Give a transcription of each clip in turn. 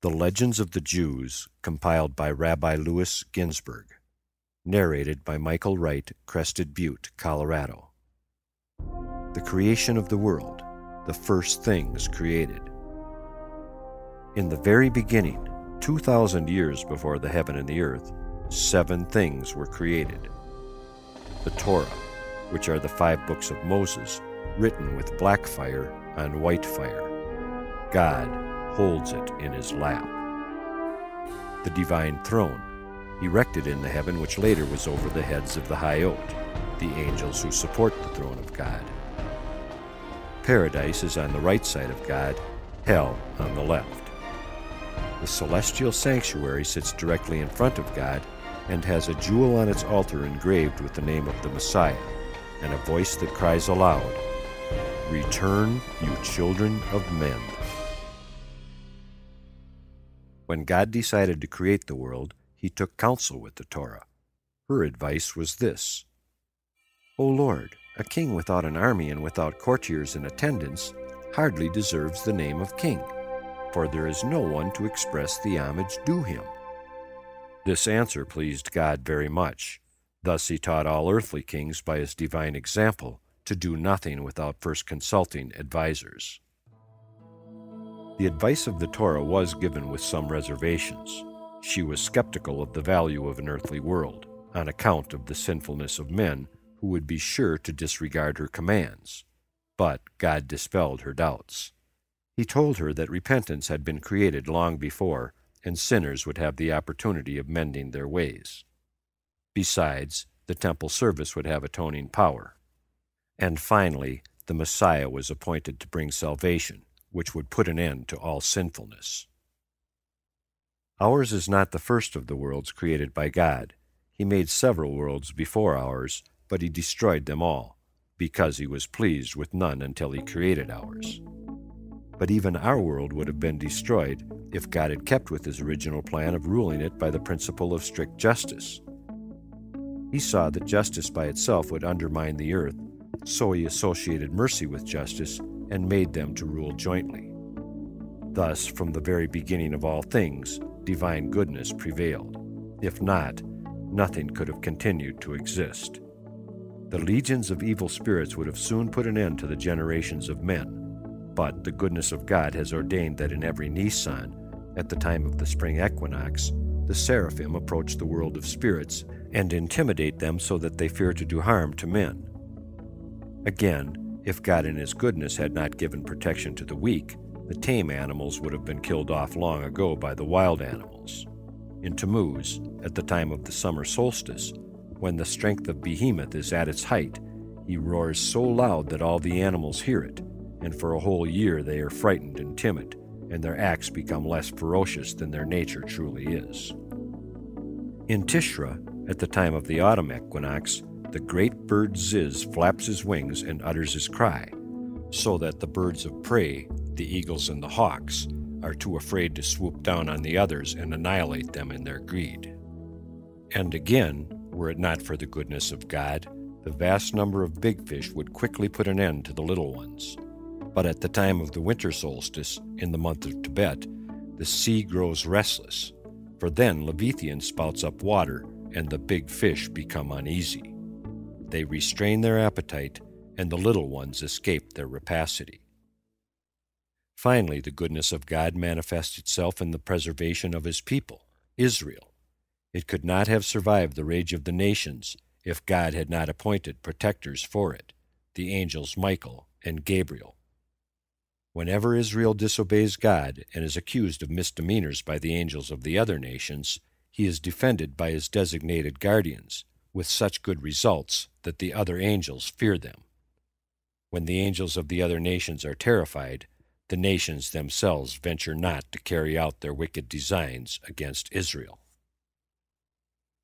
The Legends of the Jews, compiled by Rabbi Louis Ginzberg. Narrated by Michael Wright, Crested Butte, Colorado. The creation of the world, the first things created. In the very beginning, 2,000 years before the heaven and the earth, seven things were created. The Torah, which are the five books of Moses, written with black fire on white fire. God holds it in his lap. The divine throne, erected in the heaven which later was over the heads of the Hayot, the angels who support the throne of God. Paradise is on the right side of God, hell on the left. The celestial sanctuary sits directly in front of God and has a jewel on its altar engraved with the name of the Messiah, and a voice that cries aloud, Return, you children of men. When God decided to create the world, he took counsel with the Torah. Her advice was this O Lord, a king without an army and without courtiers in attendance hardly deserves the name of king, for there is no one to express the homage due him. This answer pleased God very much. Thus he taught all earthly kings by his divine example to do nothing without first consulting advisers. The advice of the Torah was given with some reservations. She was skeptical of the value of an earthly world, on account of the sinfulness of men who would be sure to disregard her commands. But God dispelled her doubts. He told her that repentance had been created long before, and sinners would have the opportunity of mending their ways. Besides, the temple service would have atoning power. And finally, the Messiah was appointed to bring salvation which would put an end to all sinfulness. Ours is not the first of the worlds created by God. He made several worlds before ours, but he destroyed them all, because he was pleased with none until he created ours. But even our world would have been destroyed if God had kept with his original plan of ruling it by the principle of strict justice. He saw that justice by itself would undermine the earth, so he associated mercy with justice and made them to rule jointly. Thus, from the very beginning of all things, divine goodness prevailed. If not, nothing could have continued to exist. The legions of evil spirits would have soon put an end to the generations of men, but the goodness of God has ordained that in every Nisan, at the time of the spring equinox, the seraphim approach the world of spirits and intimidate them so that they fear to do harm to men. Again, if God in His goodness had not given protection to the weak, the tame animals would have been killed off long ago by the wild animals. In Tammuz, at the time of the summer solstice, when the strength of Behemoth is at its height, he roars so loud that all the animals hear it, and for a whole year they are frightened and timid, and their acts become less ferocious than their nature truly is. In Tishri, at the time of the autumn equinox, the great bird Ziz flaps his wings and utters his cry, so that the birds of prey, the eagles and the hawks, are too afraid to swoop down on the others and annihilate them in their greed. And again, were it not for the goodness of God, the vast number of big fish would quickly put an end to the little ones. But at the time of the winter solstice, in the month of Tebet, the sea grows restless, for then Leviathan spouts up water, and the big fish become uneasy. They restrain their appetite, and the little ones escape their rapacity. Finally, the goodness of God manifests itself in the preservation of his people, Israel. It could not have survived the rage of the nations if God had not appointed protectors for it, the angels Michael and Gabriel. Whenever Israel disobeys God and is accused of misdemeanors by the angels of the other nations, he is defended by his designated guardians, with such good results that the other angels fear them. When the angels of the other nations are terrified, the nations themselves venture not to carry out their wicked designs against Israel.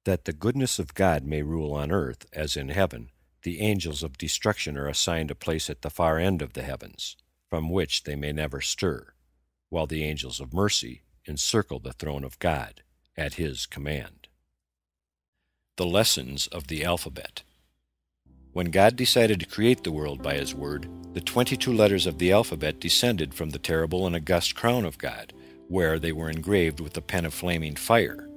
That the goodness of God may rule on earth as in heaven, the angels of destruction are assigned a place at the far end of the heavens, from which they may never stir, while the angels of mercy encircle the throne of God at his command. The Lessons of the Alphabet. When God decided to create the world by His Word, the 22 letters of the alphabet descended from the terrible and august crown of God, where they were engraved with the pen of flaming fire.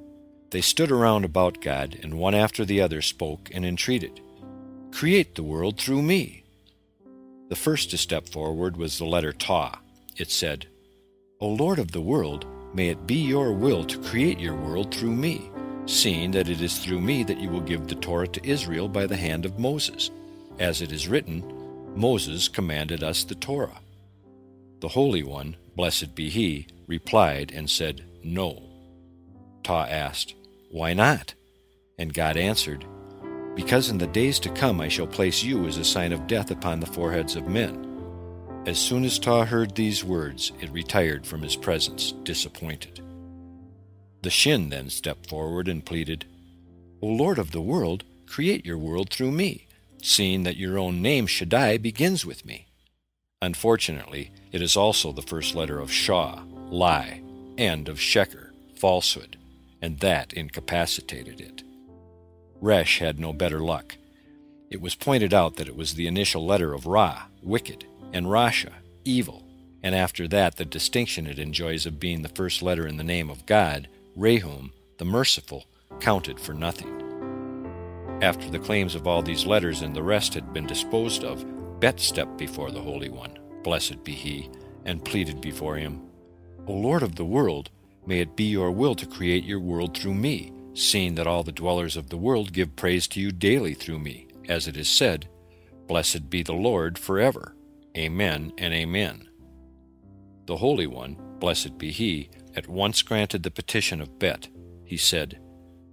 They stood around about God, and one after the other spoke and entreated, Create the world through me. The first to step forward was the letter Taw. It said, O Lord of the world, may it be your will to create your world through me, seeing that it is through me that you will give the Torah to Israel by the hand of Moses. As it is written, Moses commanded us the Torah. The Holy One, blessed be he, replied and said, No. Taw asked, Why not? And God answered, Because in the days to come I shall place you as a sign of death upon the foreheads of men. As soon as Taw heard these words, it retired from his presence, disappointed. The Shin then stepped forward and pleaded, O Lord of the world, create your world through me, seeing that your own name, Shaddai, begins with me. Unfortunately, it is also the first letter of Shaw, lie, and of Sheker, falsehood, and that incapacitated it. Resh had no better luck. It was pointed out that it was the initial letter of Ra, wicked, and Rasha, evil, and after that the distinction it enjoys of being the first letter in the name of God, Rehum, the merciful, counted for nothing. After the claims of all these letters and the rest had been disposed of, Bet stepped before the Holy One, blessed be he, and pleaded before him, O Lord of the world, may it be your will to create your world through me, seeing that all the dwellers of the world give praise to you daily through me, as it is said, Blessed be the Lord forever. Amen and Amen. The Holy One, blessed be he, at once granted the petition of Bet. He said,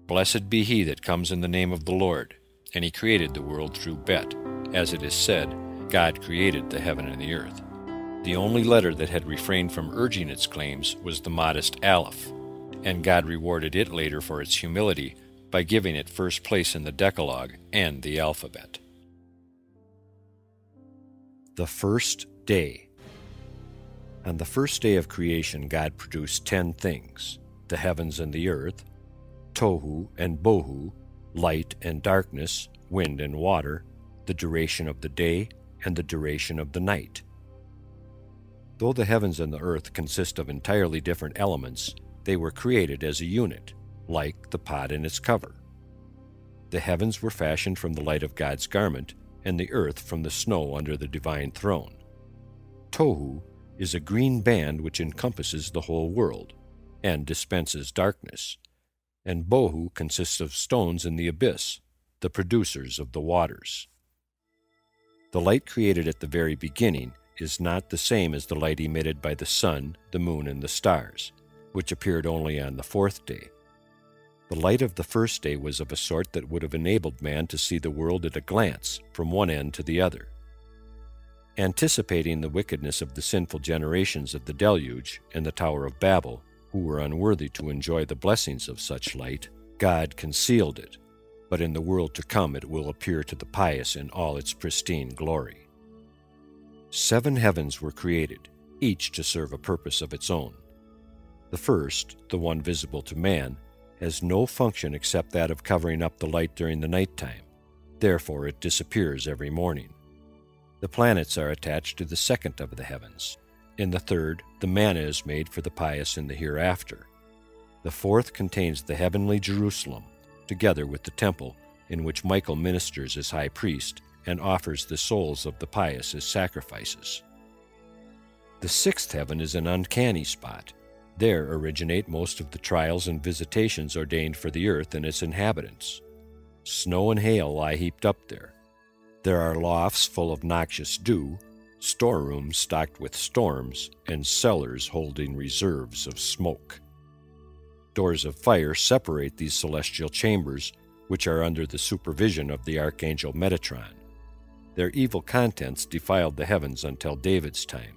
Blessed be he that comes in the name of the Lord. And he created the world through Bet. As it is said, God created the heaven and the earth. The only letter that had refrained from urging its claims was the modest Aleph, and God rewarded it later for its humility by giving it first place in the Decalogue and the alphabet. The First Day On the first day of creation, God produced ten things the heavens and the earth, Tohu and Bohu, light and darkness, wind and water, the duration of the day, and the duration of the night. Though the heavens and the earth consist of entirely different elements, they were created as a unit, like the pot and its cover. The heavens were fashioned from the light of God's garment, and the earth from the snow under the divine throne. Tohu is a green band which encompasses the whole world, and dispenses darkness, and Bohu consists of stones in the abyss, the producers of the waters. The light created at the very beginning is not the same as the light emitted by the sun, the moon, and the stars, which appeared only on the fourth day. The light of the first day was of a sort that would have enabled man to see the world at a glance from one end to the other. Anticipating the wickedness of the sinful generations of the deluge and the Tower of Babel, who were unworthy to enjoy the blessings of such light, God concealed it but in the world to come it will appear to the pious in all its pristine glory. Seven heavens were created, each to serve a purpose of its own. The first, the one visible to man, has no function except that of covering up the light during the night time. Therefore, it disappears every morning. The planets are attached to the second of the heavens. In the third, the manna is made for the pious in the hereafter. The fourth contains the heavenly Jerusalem, together with the temple in which Michael ministers as high priest and offers the souls of the pious as sacrifices. The sixth heaven is an uncanny spot. There originate most of the trials and visitations ordained for the earth and its inhabitants. Snow and hail lie heaped up there. There are lofts full of noxious dew, storerooms stocked with storms, and cellars holding reserves of smoke. Doors of fire separate these celestial chambers, which are under the supervision of the archangel Metatron. Their evil contents defiled the heavens until David's time.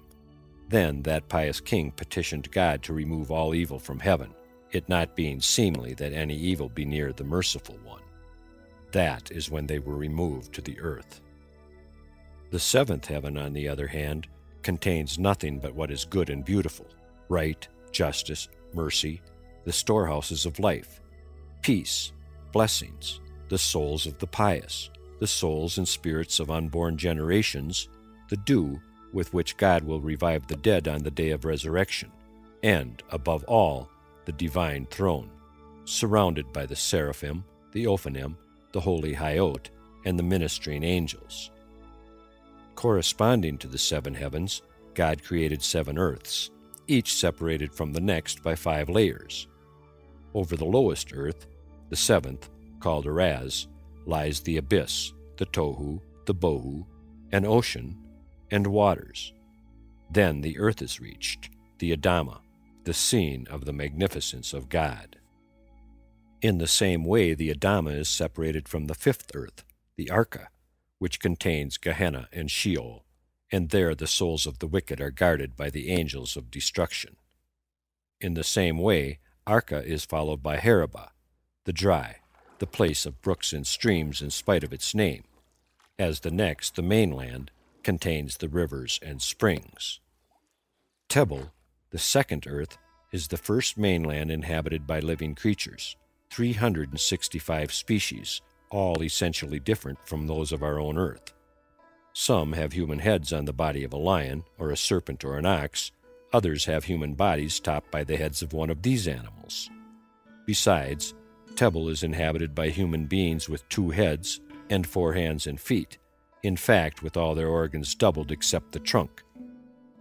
Then that pious king petitioned God to remove all evil from heaven, it not being seemly that any evil be near the merciful one. That is when they were removed to the earth. The seventh heaven, on the other hand, contains nothing but what is good and beautiful right, justice, mercy, the storehouses of life, peace, blessings, the souls of the pious, the souls and spirits of unborn generations, the dew with which God will revive the dead on the day of resurrection, and, above all, the divine throne, surrounded by the seraphim, the Ophanim, the holy Hayyot, and the ministering angels. Corresponding to the seven heavens, God created seven earths, each separated from the next by five layers. Over the lowest earth, the seventh, called Uraz, lies the abyss, the Tohu, the Bohu, an ocean, and waters. Then the earth is reached, the Adama, the scene of the magnificence of God. In the same way, the Adama is separated from the fifth earth, the Arka, which contains Gehenna and Sheol, and there the souls of the wicked are guarded by the angels of destruction. In the same way, Arka is followed by Haraba, the dry, the place of brooks and streams in spite of its name, as the next, the mainland, contains the rivers and springs. Tebel, the second earth, is the first mainland inhabited by living creatures, 365 species, all essentially different from those of our own earth. Some have human heads on the body of a lion, or a serpent, or an ox. Others have human bodies topped by the heads of one of these animals. Besides, Tebel is inhabited by human beings with two heads and four hands and feet, in fact, with all their organs doubled except the trunk.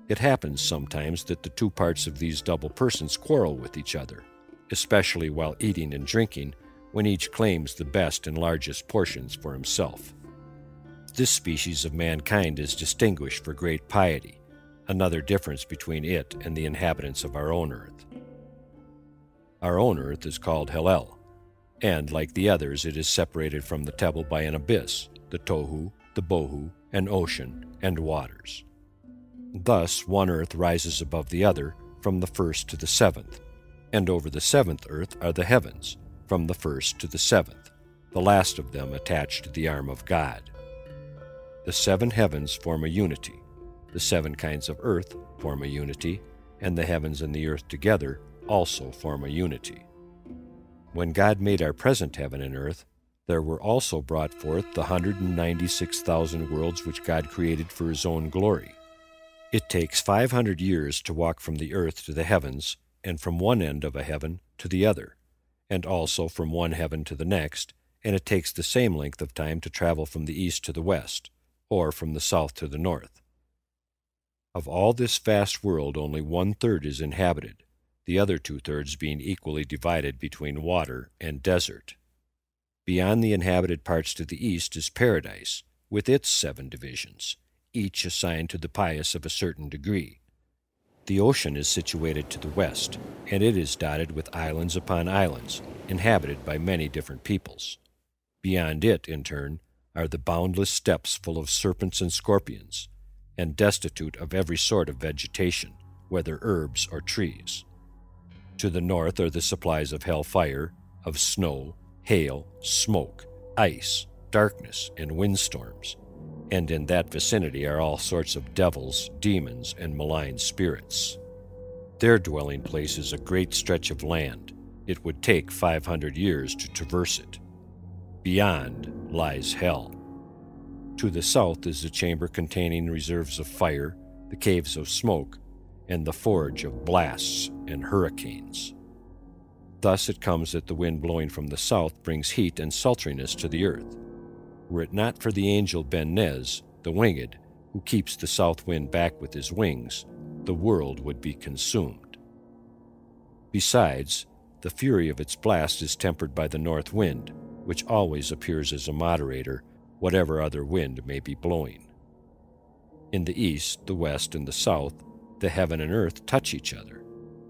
It happens sometimes that the two parts of these double persons quarrel with each other, especially while eating and drinking, when each claims the best and largest portions for himself. This species of mankind is distinguished for great piety, another difference between it and the inhabitants of our own earth. Our own earth is called Helel, and like the others, it is separated from the Tebel by an abyss, the Tohu, the Bohu, an ocean, and waters. Thus, one earth rises above the other from the first to the seventh, and over the seventh earth are the heavens, from the first to the seventh, the last of them attached to the arm of God. The seven heavens form a unity. The seven kinds of earth form a unity, and the heavens and the earth together also form a unity. When God made our present heaven and earth, there were also brought forth the 196,000 worlds which God created for his own glory. It takes 500 years to walk from the earth to the heavens, and from one end of a heaven to the other, and also from one heaven to the next, and it takes the same length of time to travel from the east to the west or from the south to the north. Of all this vast world, only one third is inhabited, the other two thirds being equally divided between water and desert. Beyond the inhabited parts to the east is paradise, with its seven divisions, each assigned to the pious of a certain degree. The ocean is situated to the west, and it is dotted with islands upon islands, inhabited by many different peoples. Beyond it, in turn, are the boundless steppes full of serpents and scorpions, and destitute of every sort of vegetation, whether herbs or trees. To the north are the supplies of hell fire, of snow, hail, smoke, ice, darkness, and windstorms, and in that vicinity are all sorts of devils, demons, and malign spirits. Their dwelling place is a great stretch of land. It would take 500 years to traverse it. Beyond lies hell. To the south is the chamber containing reserves of fire, the caves of smoke, and the forge of blasts and hurricanes. Thus it comes that the wind blowing from the south brings heat and sultriness to the earth. Were it not for the angel Ben Nez, the winged, who keeps the south wind back with his wings, the world would be consumed. Besides, the fury of its blast is tempered by the north wind, which always appears as a moderator, whatever other wind may be blowing. In the east, the west, and the south, the heaven and earth touch each other,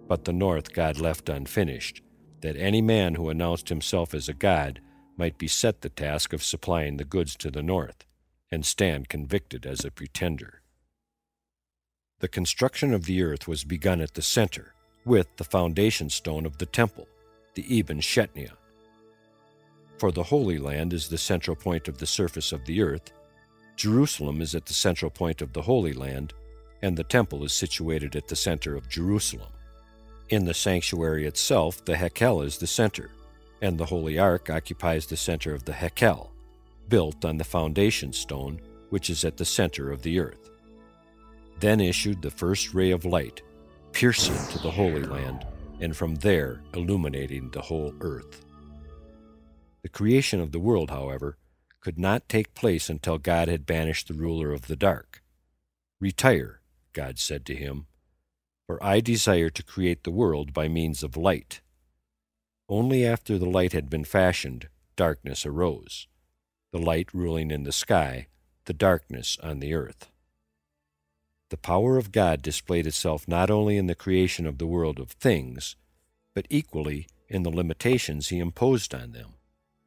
but the north God left unfinished, that any man who announced himself as a god might be set the task of supplying the goods to the north, and stand convicted as a pretender. The construction of the earth was begun at the center, with the foundation stone of the temple, the Eben Shetiyah, for the Holy Land is the central point of the surface of the earth, Jerusalem is at the central point of the Holy Land, and the temple is situated at the center of Jerusalem. In the sanctuary itself, the Hekel is the center, and the Holy Ark occupies the center of the Hekel, built on the foundation stone, which is at the center of the earth. Then issued the first ray of light, piercing to the Holy Land, and from there illuminating the whole earth. The creation of the world, however, could not take place until God had banished the ruler of the dark. Retire, God said to him, for I desire to create the world by means of light. Only after the light had been fashioned, darkness arose, the light ruling in the sky, the darkness on the earth. The power of God displayed itself not only in the creation of the world of things, but equally in the limitations he imposed on them.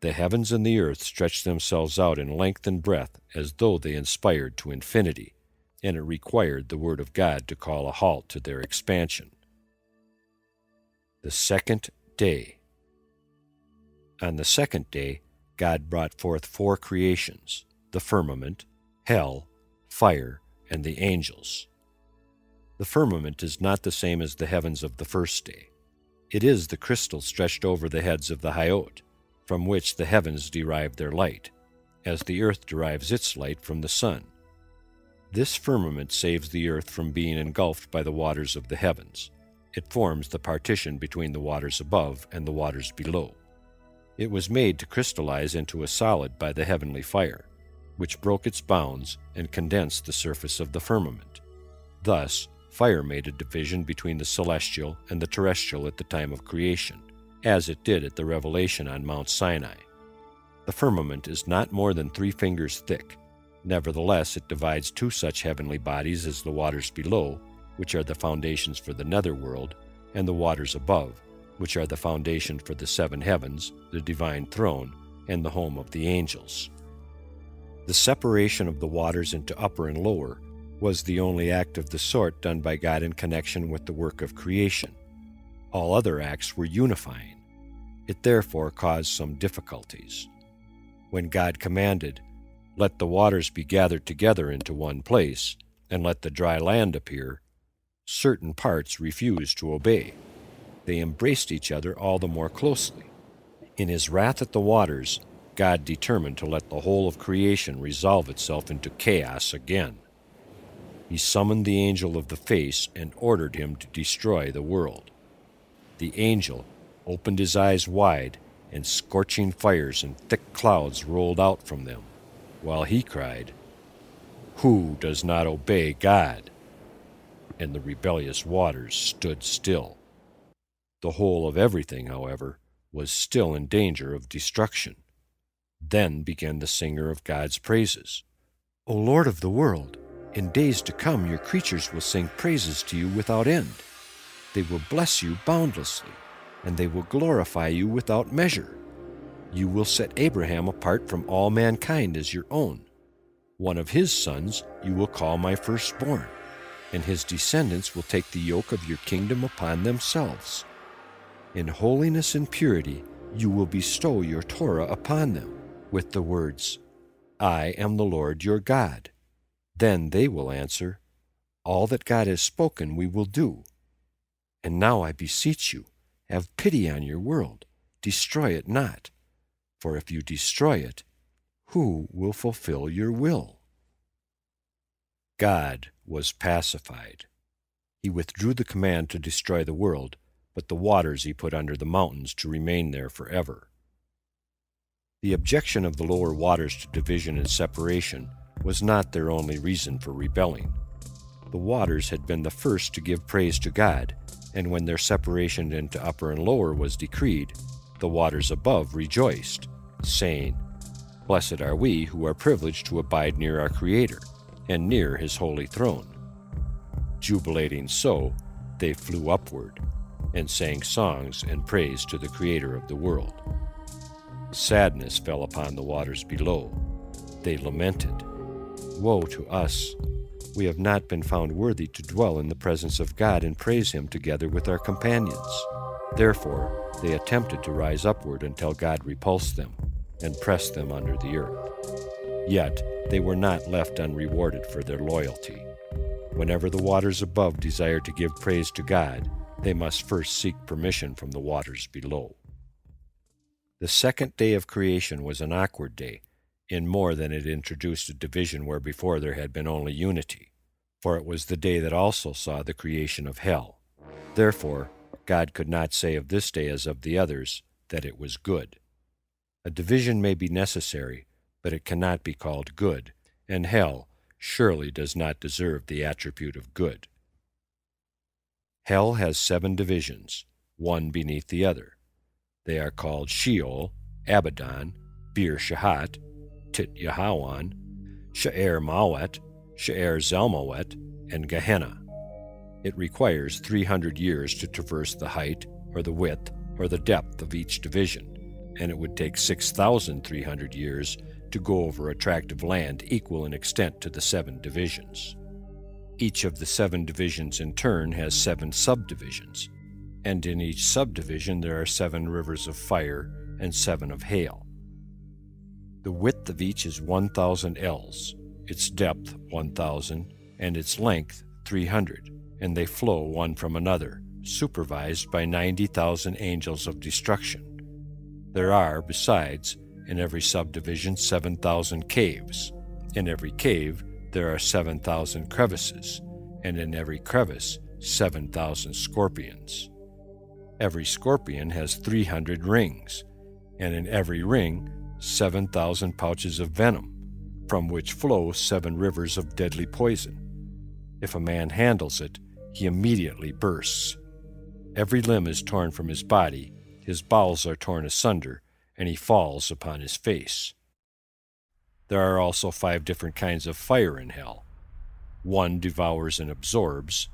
The heavens and the earth stretched themselves out in length and breadth as though they inspired to infinity, and it required the Word of God to call a halt to their expansion. The second day. On the second day, God brought forth four creations the firmament, hell, fire, and the angels. The firmament is not the same as the heavens of the first day. It is the crystal stretched over the heads of the Hayyot, from which the heavens derive their light, as the earth derives its light from the sun. This firmament saves the earth from being engulfed by the waters of the heavens. It forms the partition between the waters above and the waters below. It was made to crystallize into a solid by the heavenly fire which broke its bounds and condensed the surface of the firmament. Thus, fire made a division between the celestial and the terrestrial at the time of creation, as it did at the revelation on Mount Sinai. The firmament is not more than three fingers thick. Nevertheless, it divides two such heavenly bodies as the waters below, which are the foundations for the nether world, and the waters above, which are the foundation for the seven heavens, the divine throne, and the home of the angels. The separation of the waters into upper and lower was the only act of the sort done by God in connection with the work of creation. All other acts were unifying. It therefore caused some difficulties. When God commanded, Let the waters be gathered together into one place, and let the dry land appear, certain parts refused to obey. They embraced each other all the more closely. In his wrath at the waters, God determined to let the whole of creation resolve itself into chaos again. He summoned the angel of the face and ordered him to destroy the world. The angel opened his eyes wide, and scorching fires and thick clouds rolled out from them, while he cried, Who does not obey God? And the rebellious waters stood still. The whole of everything, however, was still in danger of destruction. Then began the singer of God's praises. O Lord of the world, in days to come your creatures will sing praises to you without end. They will bless you boundlessly, and they will glorify you without measure. You will set Abraham apart from all mankind as your own. One of his sons you will call my firstborn, and his descendants will take the yoke of your kingdom upon themselves. In holiness and purity you will bestow your Torah upon them with the words, I am the Lord your God. Then they will answer, All that God has spoken we will do. And now I beseech you, have pity on your world, destroy it not. For if you destroy it, who will fulfill your will? God was pacified. He withdrew the command to destroy the world, but the waters he put under the mountains to remain there forever. The objection of the lower waters to division and separation was not their only reason for rebelling. The waters had been the first to give praise to God, and when their separation into upper and lower was decreed, the waters above rejoiced, saying, Blessed are we who are privileged to abide near our Creator, and near his holy throne. Jubilating so, they flew upward, and sang songs and praise to the Creator of the world. Sadness fell upon the waters below. They lamented, Woe to us! We have not been found worthy to dwell in the presence of God and praise Him together with our companions. Therefore, they attempted to rise upward until God repulsed them and pressed them under the earth. Yet, they were not left unrewarded for their loyalty. Whenever the waters above desire to give praise to God, they must first seek permission from the waters below. The second day of creation was an awkward day, in more than it introduced a division where before there had been only unity, for it was the day that also saw the creation of hell. Therefore, God could not say of this day as of the others that it was good. A division may be necessary, but it cannot be called good, and hell surely does not deserve the attribute of good. Hell has seven divisions, one beneath the other. They are called Sheol, Abaddon, Bir Shahat, Tit Yahawan, Sha'er Mawet, Sha'er Zalmawet, and Gehenna. It requires 300 years to traverse the height, or the width, or the depth of each division, and it would take 6,300 years to go over a tract of land equal in extent to the seven divisions. Each of the seven divisions in turn has seven subdivisions, and in each subdivision there are seven rivers of fire and seven of hail. The width of each is 1,000 ells, its depth 1,000, and its length 300, and they flow one from another, supervised by 90,000 angels of destruction. There are, besides, in every subdivision 7,000 caves. In every cave there are 7,000 crevices, and in every crevice 7,000 scorpions. Every scorpion has 300 rings, and in every ring 7,000 pouches of venom, from which flow seven rivers of deadly poison. If a man handles it, he immediately bursts. Every limb is torn from his body, his bowels are torn asunder, and he falls upon his face. There are also five different kinds of fire in hell. One devours and absorbs,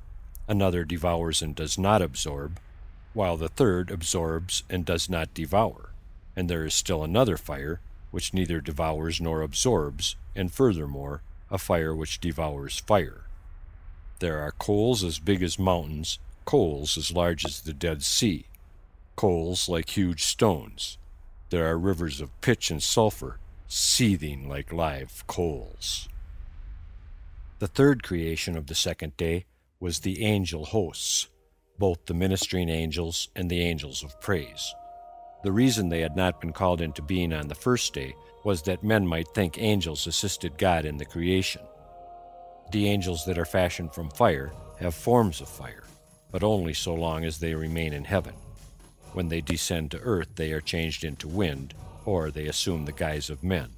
another devours and does not absorb, while the third absorbs and does not devour and there is still another fire which neither devours nor absorbs, and furthermore, a fire which devours fire. There are coals as big as mountains, coals as large as the Dead Sea, coals like huge stones. There are rivers of pitch and sulfur, seething like live coals. The third creation of the second day was the angel hosts, both the ministering angels and the angels of praise. The reason they had not been called into being on the first day was that men might think angels assisted God in the creation. The angels that are fashioned from fire have forms of fire, but only so long as they remain in heaven. When they descend to earth, they are changed into wind, or they assume the guise of men.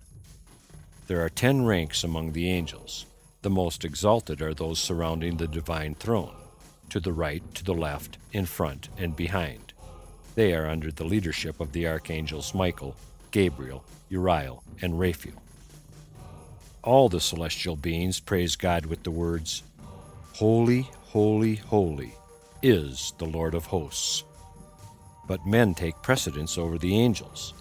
There are ten ranks among the angels. The most exalted are those surrounding the divine throne, to the right, to the left, in front, and behind. They are under the leadership of the archangels Michael, Gabriel, Uriel, and Raphael. All the celestial beings praise God with the words, Holy, holy, holy is the Lord of hosts. But men take precedence over the angels.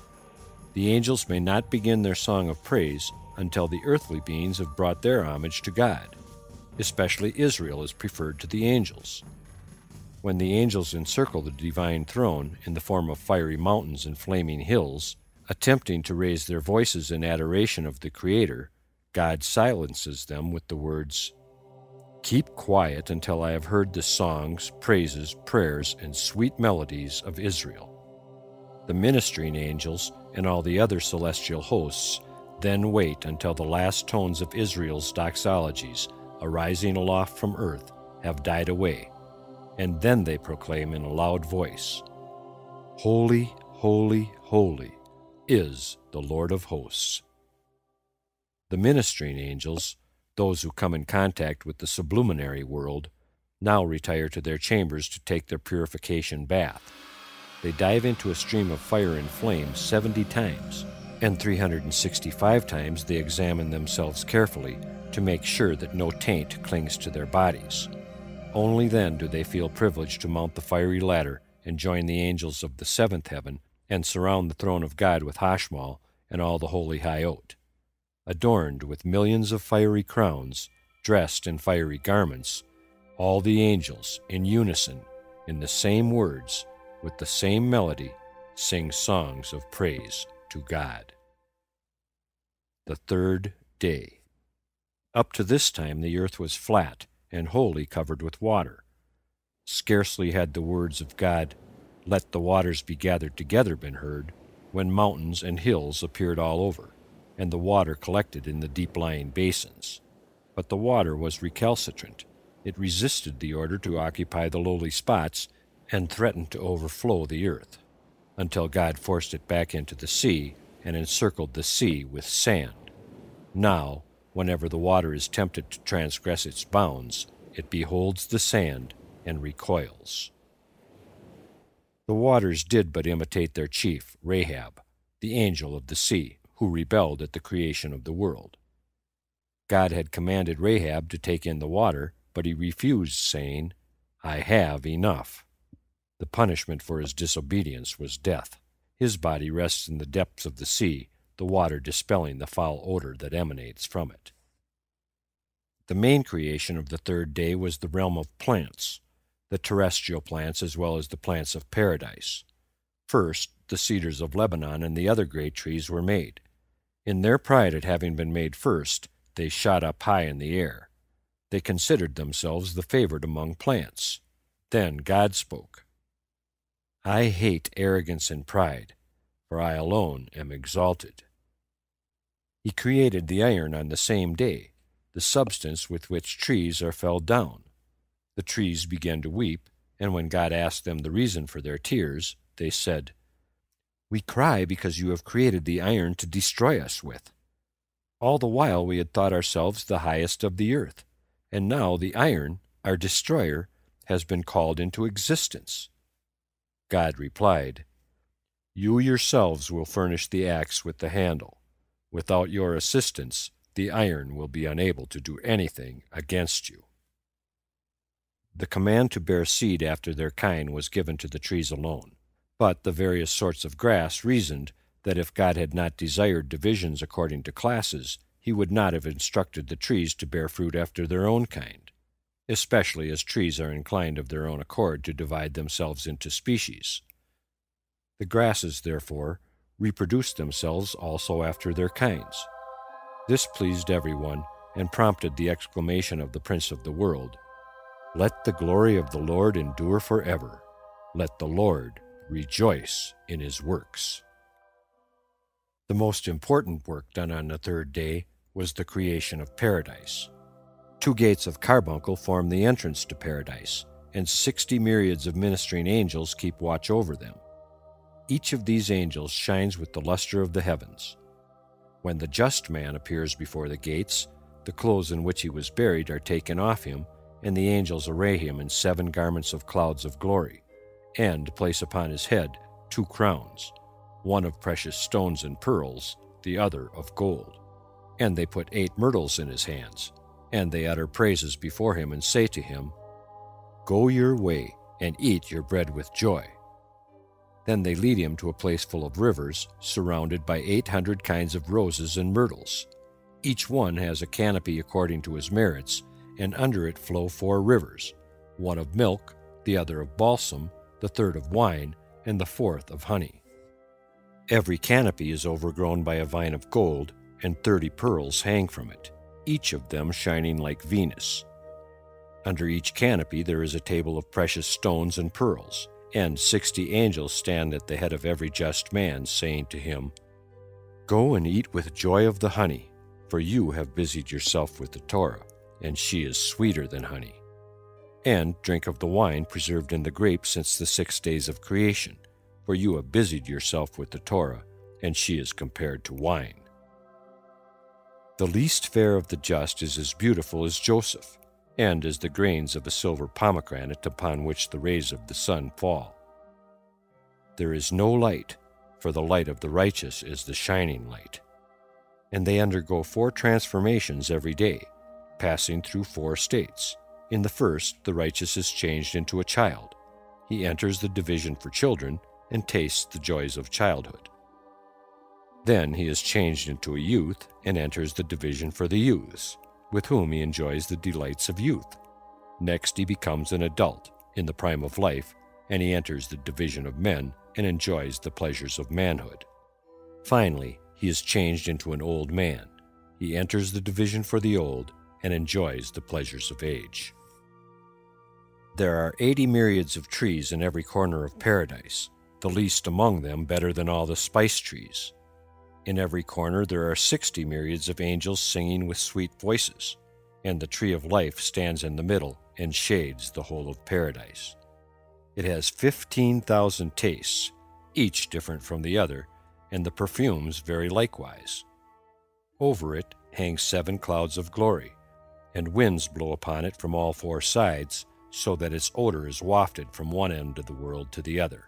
The angels may not begin their song of praise until the earthly beings have brought their homage to God. Especially Israel is preferred to the angels. When the angels encircle the divine throne in the form of fiery mountains and flaming hills, attempting to raise their voices in adoration of the Creator, God silences them with the words, Keep quiet until I have heard the songs, praises, prayers, and sweet melodies of Israel. The ministering angels and all the other celestial hosts then wait until the last tones of Israel's doxologies, arising aloft from earth, have died away and then they proclaim in a loud voice, Holy, holy, holy is the Lord of hosts. The ministering angels, those who come in contact with the sublunary world, now retire to their chambers to take their purification bath. They dive into a stream of fire and flame 70 times, and 365 times they examine themselves carefully to make sure that no taint clings to their bodies. Only then do they feel privileged to mount the fiery ladder and join the angels of the seventh heaven and surround the throne of God with Hashmal and all the holy Hayot. Adorned with millions of fiery crowns, dressed in fiery garments, all the angels, in unison, in the same words, with the same melody, sing songs of praise to God. The third day. Up to this time the earth was flat and wholly covered with water. Scarcely had the words of God, Let the waters be gathered together, been heard, when mountains and hills appeared all over, and the water collected in the deep lying basins. But the water was recalcitrant. It resisted the order to occupy the lowly spots and threatened to overflow the earth, until God forced it back into the sea and encircled the sea with sand. Now, whenever the water is tempted to transgress its bounds, it beholds the sand and recoils. The waters did but imitate their chief, Rahab, the angel of the sea, who rebelled at the creation of the world. God had commanded Rahab to take in the water, but he refused, saying, I have enough. The punishment for his disobedience was death. His body rests in the depths of the sea, the water dispelling the foul odor that emanates from it. The main creation of the third day was the realm of plants, the terrestrial plants as well as the plants of paradise. First, the cedars of Lebanon and the other great trees were made. In their pride at having been made first, they shot up high in the air. They considered themselves the favored among plants. Then God spoke. I hate arrogance and pride, for I alone am exalted. He created the iron on the same day, the substance with which trees are felled down. The trees began to weep, and when God asked them the reason for their tears, they said, We cry because you have created the iron to destroy us with. All the while we had thought ourselves the highest of the earth, and now the iron, our destroyer, has been called into existence. God replied, You yourselves will furnish the axe with the handle. Without your assistance, the iron will be unable to do anything against you. The command to bear seed after their kind was given to the trees alone. But the various sorts of grass reasoned that if God had not desired divisions according to classes, he would not have instructed the trees to bear fruit after their own kind, especially as trees are inclined of their own accord to divide themselves into species. The grasses, therefore, reproduce themselves also after their kinds. This pleased everyone, and prompted the exclamation of the Prince of the world Let the glory of the Lord endure forever. Let the Lord rejoice in his works. The most important work done on the third day was the creation of paradise. Two gates of carbuncle form the entrance to paradise, and sixty myriads of ministering angels keep watch over them. Each of these angels shines with the luster of the heavens. When the just man appears before the gates, the clothes in which he was buried are taken off him, and the angels array him in seven garments of clouds of glory and place upon his head two crowns, one of precious stones and pearls, the other of gold. And they put eight myrtles in his hands, and they utter praises before him and say to him, Go your way and eat your bread with joy. Then they lead him to a place full of rivers, surrounded by eight hundred kinds of roses and myrtles. Each one has a canopy according to his merits, and under it flow four rivers one of milk, the other of balsam, the third of wine, and the fourth of honey. Every canopy is overgrown by a vine of gold, and thirty pearls hang from it, each of them shining like Venus. Under each canopy there is a table of precious stones and pearls, and sixty angels stand at the head of every just man, saying to him, Go and eat with joy of the honey, for you have busied yourself with the Torah, and she is sweeter than honey and drink of the wine preserved in the grapes since the six days of creation, for you have busied yourself with the Torah, and she is compared to wine. The least fair of the just is as beautiful as Joseph, and as the grains of a silver pomegranate upon which the rays of the sun fall. There is no light, for the light of the righteous is the shining light. And they undergo four transformations every day, passing through four states in the first, the righteous is changed into a child. He enters the division for children and tastes the joys of childhood. Then he is changed into a youth and enters the division for the youths, with whom he enjoys the delights of youth. Next, he becomes an adult in the prime of life, and he enters the division of men and enjoys the pleasures of manhood. Finally, he is changed into an old man. He enters the division for the old and enjoys the pleasures of age. There are eighty myriads of trees in every corner of paradise, the least among them better than all the spice trees. In every corner there are sixty myriads of angels singing with sweet voices, and the tree of life stands in the middle and shades the whole of paradise. It has 15,000 tastes, each different from the other, and the perfumes vary likewise. Over it hang seven clouds of glory, and winds blow upon it from all four sides, so that its odor is wafted from one end of the world to the other.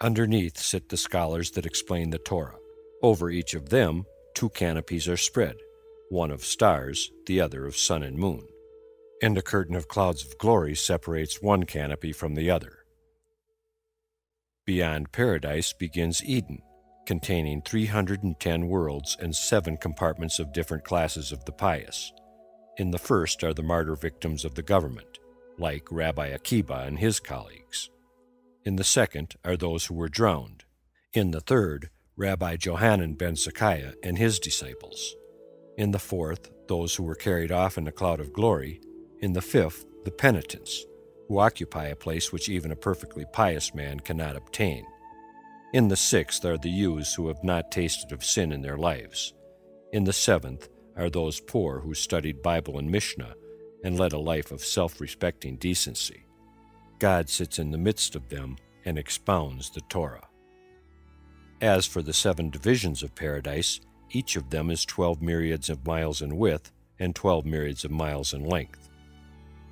Underneath sit the scholars that explain the Torah. Over each of them, two canopies are spread, one of stars, the other of sun and moon. And a curtain of clouds of glory separates one canopy from the other. Beyond paradise begins Eden, containing 310 worlds and seven compartments of different classes of the pious. In the first are the martyr victims of the government, like Rabbi Akiba and his colleagues. In the second are those who were drowned. In the third, Rabbi Johanan ben Sakkaiah and his disciples. In the fourth, those who were carried off in a cloud of glory. In the fifth, the penitents, who occupy a place which even a perfectly pious man cannot obtain. In the sixth are the youths who have not tasted of sin in their lives. In the seventh are those poor who studied Bible and Mishnah and led a life of self respecting decency. God sits in the midst of them and expounds the Torah. As for the seven divisions of paradise, each of them is twelve myriads of miles in width and twelve myriads of miles in length.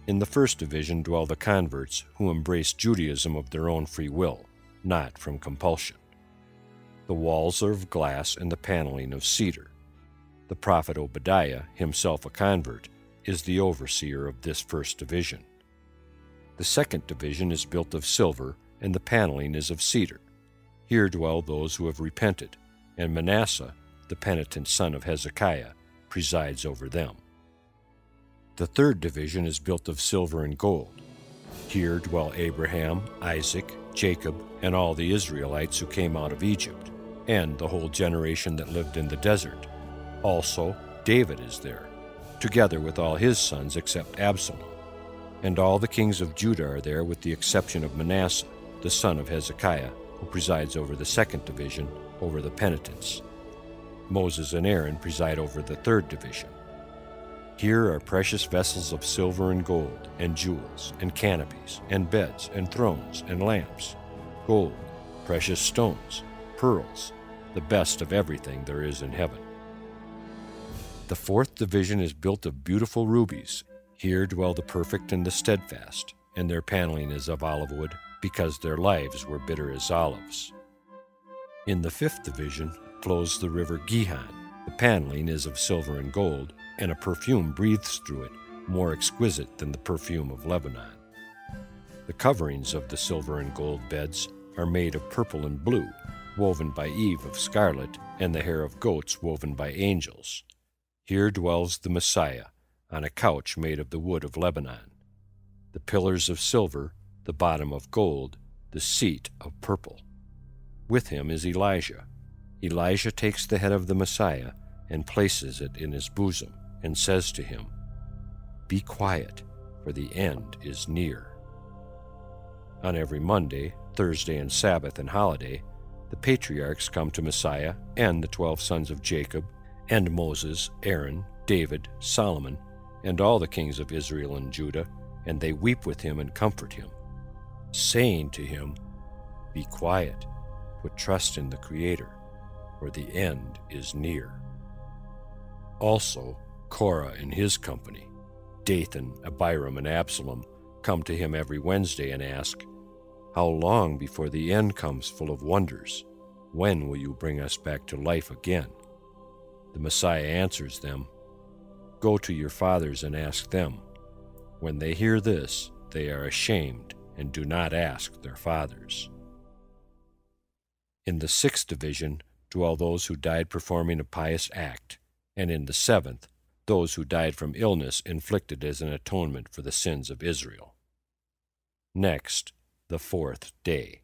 In the first division dwell the converts who embrace Judaism of their own free will, not from compulsion. The walls are of glass and the paneling of cedar. The prophet Obadiah, himself a convert, is the overseer of this first division. The second division is built of silver, and the paneling is of cedar. Here dwell those who have repented, and Manasseh, the penitent son of Hezekiah, presides over them. The third division is built of silver and gold. Here dwell Abraham, Isaac, Jacob, and all the Israelites who came out of Egypt, and the whole generation that lived in the desert. Also, David is there, together with all his sons except Absalom. And all the kings of Judah are there with the exception of Manasseh, the son of Hezekiah, who presides over the second division, over the penitents. Moses and Aaron preside over the third division. Here are precious vessels of silver and gold, and jewels, and canopies, and beds, and thrones, and lamps, gold, precious stones, pearls, the best of everything there is in heaven. The fourth division is built of beautiful rubies. Here dwell the perfect and the steadfast, and their paneling is of olive wood, because their lives were bitter as olives. In the fifth division flows the river Gihon. The paneling is of silver and gold, and a perfume breathes through it, more exquisite than the perfume of Lebanon. The coverings of the silver and gold beds are made of purple and blue, woven by Eve of scarlet, and the hair of goats woven by angels. Here dwells the Messiah, on a couch made of the wood of Lebanon. The pillars of silver, the bottom of gold, the seat of purple. With him is Elijah. Elijah takes the head of the Messiah and places it in his bosom, and says to him, Be quiet, for the end is near. On every Monday, Thursday, and Sabbath and holiday, the patriarchs come to Messiah and the twelve sons of Jacob and Moses, Aaron, David, Solomon, and all the kings of Israel and Judah, and they weep with him and comfort him, saying to him, Be quiet, put trust in the Creator, for the end is near. Also, Korah and his company, Dathan, Abiram, and Absalom, come to him every Wednesday and ask, How long before the end comes full of wonders? When will you bring us back to life again? The Messiah answers them, Go to your fathers and ask them. When they hear this, they are ashamed and do not ask their fathers. In the sixth division dwell those who died performing a pious act, and in the seventh, those who died from illness inflicted as an atonement for the sins of Israel. Next, the fourth day.